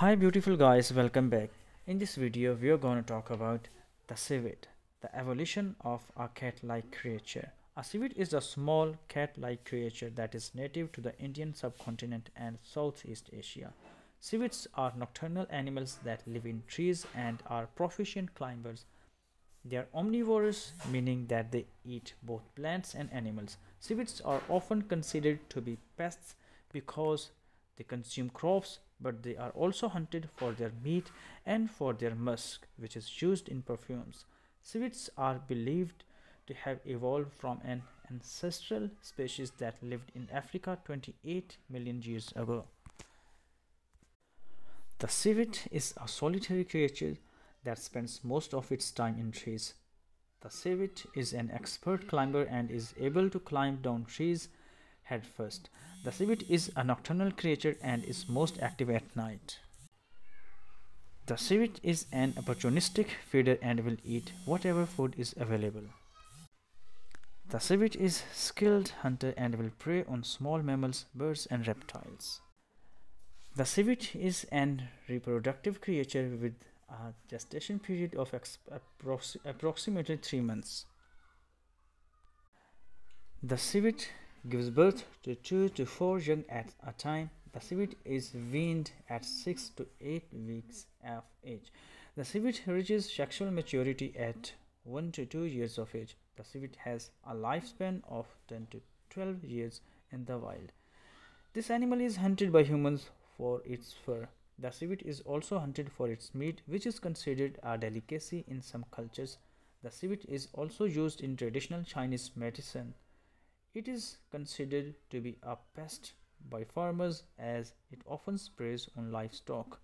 Hi beautiful guys, welcome back. In this video we are going to talk about the civet, the evolution of a cat-like creature. A civet is a small cat-like creature that is native to the Indian subcontinent and Southeast Asia. Civets are nocturnal animals that live in trees and are proficient climbers. They are omnivorous, meaning that they eat both plants and animals. Civets are often considered to be pests because they consume crops, but they are also hunted for their meat and for their musk, which is used in perfumes. Civets are believed to have evolved from an ancestral species that lived in Africa 28 million years ago. The civet is a solitary creature that spends most of its time in trees. The civet is an expert climber and is able to climb down trees head first. The civet is a nocturnal creature and is most active at night. The civet is an opportunistic feeder and will eat whatever food is available. The civet is a skilled hunter and will prey on small mammals, birds and reptiles. The civet is an reproductive creature with a gestation period of approx approximately 3 months. The civet gives birth to 2 to 4 young at a time. The civet is weaned at 6 to 8 weeks of age. The civet reaches sexual maturity at 1 to 2 years of age. The civet has a lifespan of 10 to 12 years in the wild. This animal is hunted by humans for its fur. The civet is also hunted for its meat, which is considered a delicacy in some cultures. The civet is also used in traditional Chinese medicine. It is considered to be a pest by farmers as it often preys on livestock.